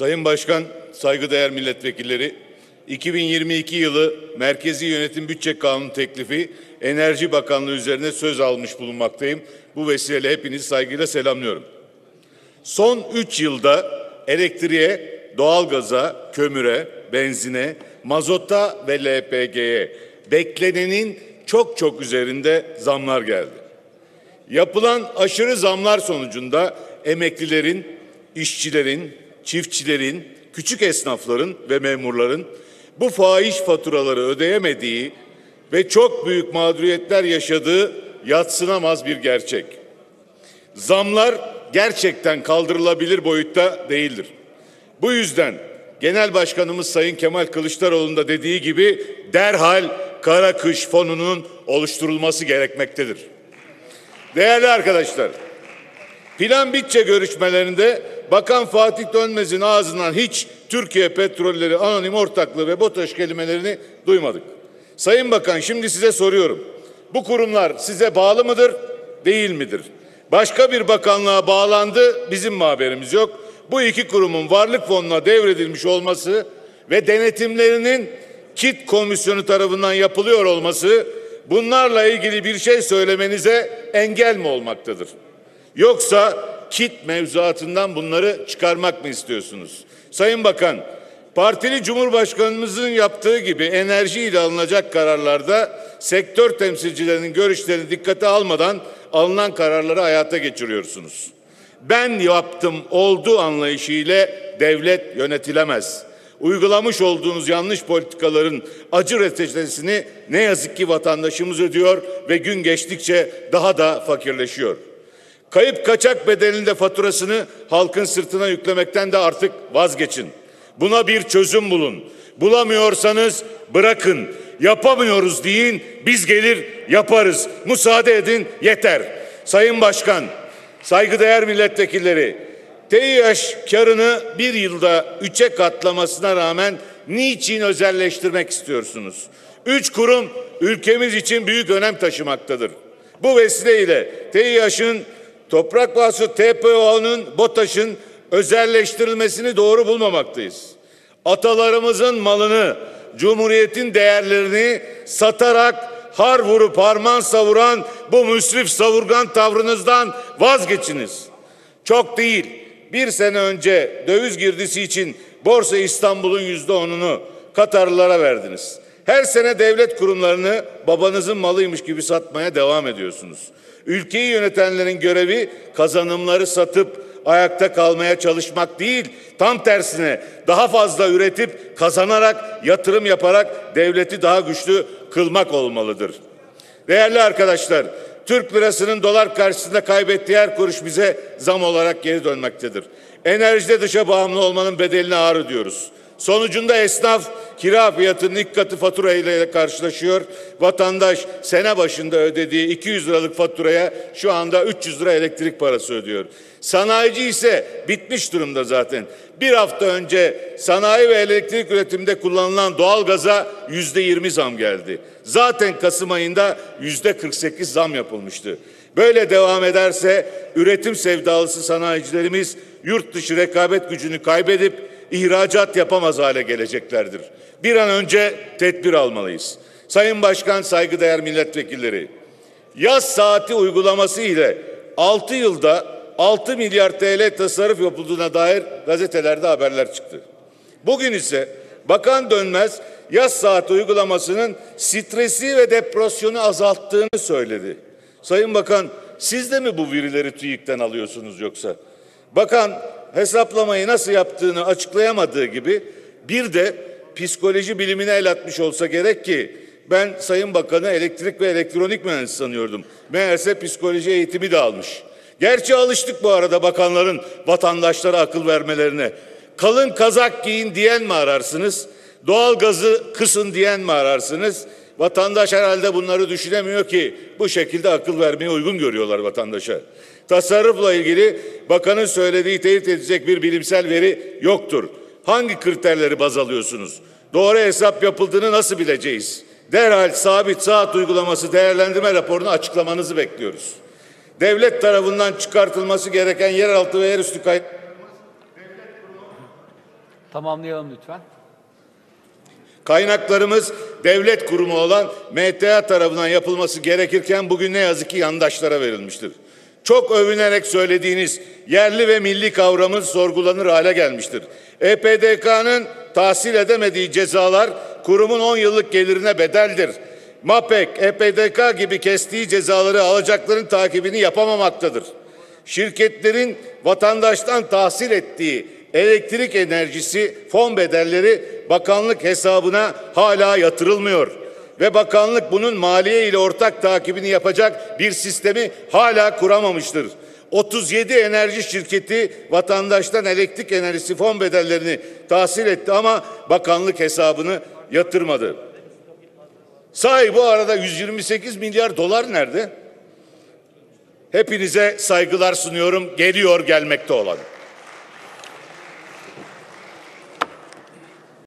Sayın Başkan, saygıdeğer milletvekilleri, 2022 yılı Merkezi Yönetim Bütçe Kanunu teklifi Enerji Bakanlığı üzerine söz almış bulunmaktayım. Bu vesileyle hepinizi saygıyla selamlıyorum. Son 3 yılda elektriğe, doğalgaza, kömüre, benzine, mazota ve LPG'ye beklenenin çok çok üzerinde zamlar geldi. Yapılan aşırı zamlar sonucunda emeklilerin, işçilerin, çiftçilerin, küçük esnafların ve memurların bu fahiş faturaları ödeyemediği ve çok büyük mağduriyetler yaşadığı yatsınamaz bir gerçek. Zamlar gerçekten kaldırılabilir boyutta değildir. Bu yüzden Genel Başkanımız Sayın Kemal Kılıçdaroğlu'nun da dediği gibi derhal kara kış fonunun oluşturulması gerekmektedir. Değerli arkadaşlar, plan bütçe görüşmelerinde Bakan Fatih Dönmez'in ağzından hiç Türkiye Petrolleri Anonim Ortaklığı ve BOTAŞ kelimelerini duymadık. Sayın Bakan şimdi size soruyorum. Bu kurumlar size bağlı mıdır, değil midir? Başka bir bakanlığa bağlandı, bizim mi haberimiz yok? Bu iki kurumun varlık fonuna devredilmiş olması ve denetimlerinin KİT komisyonu tarafından yapılıyor olması bunlarla ilgili bir şey söylemenize engel mi olmaktadır? Yoksa kit mevzuatından bunları çıkarmak mı istiyorsunuz? Sayın Bakan, partili Cumhurbaşkanımızın yaptığı gibi enerji ile alınacak kararlarda sektör temsilcilerinin görüşlerini dikkate almadan alınan kararları hayata geçiriyorsunuz. Ben yaptım oldu anlayışı ile devlet yönetilemez. Uygulamış olduğunuz yanlış politikaların acı reçetesini ne yazık ki vatandaşımız ödüyor ve gün geçtikçe daha da fakirleşiyor. Kayıp kaçak bedelinde faturasını halkın sırtına yüklemekten de artık vazgeçin. Buna bir çözüm bulun. Bulamıyorsanız bırakın. Yapamıyoruz deyin. Biz gelir yaparız. Müsaade edin yeter. Sayın Başkan, saygıdeğer milletvekilleri, TİH karını bir yılda üçe katlamasına rağmen niçin özelleştirmek istiyorsunuz? Üç kurum ülkemiz için büyük önem taşımaktadır. Bu vesileyle TİH'ın Toprak Bahçı TPO'nun BOTAŞ'ın özelleştirilmesini doğru bulmamaktayız. Atalarımızın malını, Cumhuriyet'in değerlerini satarak har vurup harman savuran bu müsrif savurgan tavrınızdan vazgeçiniz. Çok değil. Bir sene önce döviz girdisi için Borsa İstanbul'un yüzde onunu Katarlılara verdiniz. Her sene devlet kurumlarını babanızın malıymış gibi satmaya devam ediyorsunuz. Ülkeyi yönetenlerin görevi kazanımları satıp ayakta kalmaya çalışmak değil, tam tersine daha fazla üretip kazanarak, yatırım yaparak devleti daha güçlü kılmak olmalıdır. Değerli arkadaşlar, Türk lirasının dolar karşısında kaybettiği her kuruş bize zam olarak geri dönmektedir. Enerjide dışa bağımlı olmanın bedelini ağır ödüyoruz. Sonucunda esnaf kira fiyatının ilk katı fatura ile karşılaşıyor. Vatandaş sene başında ödediği 200 liralık faturaya şu anda 300 lira elektrik parası ödüyor. Sanayici ise bitmiş durumda zaten. Bir hafta önce sanayi ve elektrik üretiminde kullanılan doğalgaza yüzde 20 zam geldi. Zaten Kasım ayında yüzde 48 zam yapılmıştı. Böyle devam ederse üretim sevdalısı sanayicilerimiz yurt dışı rekabet gücünü kaybedip ihracat yapamaz hale geleceklerdir. Bir an önce tedbir almalıyız. Sayın Başkan, saygıdeğer milletvekilleri, yaz saati uygulaması ile 6 yılda 6 milyar TL tasarruf yapıldığına dair gazetelerde haberler çıktı. Bugün ise Bakan Dönmez yaz saati uygulamasının stresi ve depresyonu azalttığını söyledi. Sayın Bakan siz de mi bu verileri TÜİK'ten alıyorsunuz yoksa? Bakan hesaplamayı nasıl yaptığını açıklayamadığı gibi bir de psikoloji bilimine el atmış olsa gerek ki ben Sayın Bakan'ı elektrik ve elektronik mühendisi sanıyordum. Meğerse psikoloji eğitimi de almış. Gerçi alıştık bu arada bakanların vatandaşlara akıl vermelerine. Kalın kazak giyin diyen mi ararsınız? Doğal gazı kısın diyen mi ararsınız? Vatandaş herhalde bunları düşünemiyor ki bu şekilde akıl vermeye uygun görüyorlar vatandaşa. Tasarrufla ilgili bakanın söylediği teyit edecek bir bilimsel veri yoktur. Hangi kriterleri baz alıyorsunuz? Doğru hesap yapıldığını nasıl bileceğiz? Derhal sabit saat uygulaması değerlendirme raporunu açıklamanızı bekliyoruz. Devlet tarafından çıkartılması gereken yeraltı ve yerüstü kayıt Tamamlayalım lütfen. Kaynaklarımız devlet kurumu olan MTA tarafından yapılması gerekirken bugün ne yazık ki yandaşlara verilmiştir. Çok övünerek söylediğiniz yerli ve milli kavramı sorgulanır hale gelmiştir. EPDK'nın tahsil edemediği cezalar kurumun 10 yıllık gelirine bedeldir. MAPEK, EPDK gibi kestiği cezaları alacakların takibini yapamamaktadır. Şirketlerin vatandaştan tahsil ettiği elektrik enerjisi fon bedelleri bakanlık hesabına hala yatırılmıyor ve bakanlık bunun maliye ile ortak takibini yapacak bir sistemi hala kuramamıştır. 37 enerji şirketi vatandaştan elektrik enerjisi fon bedellerini tahsil etti ama bakanlık hesabını yatırmadı. Sahi bu arada 128 milyar dolar nerede? Hepinize saygılar sunuyorum. Geliyor gelmekte olan.